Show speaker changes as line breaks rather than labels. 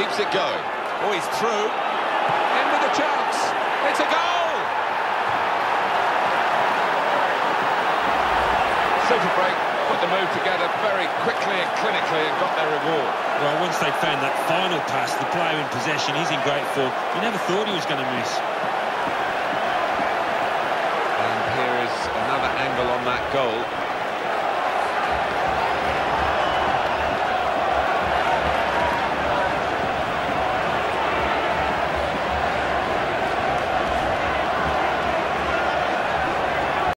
keeps it going. Oh, he's through. In with a chance. It's a goal! Super break, put the move together very quickly and clinically and got their reward.
Well, once they found that final pass, the player in possession, he's in great form. You never thought he was going to miss.
And here is another angle on that goal.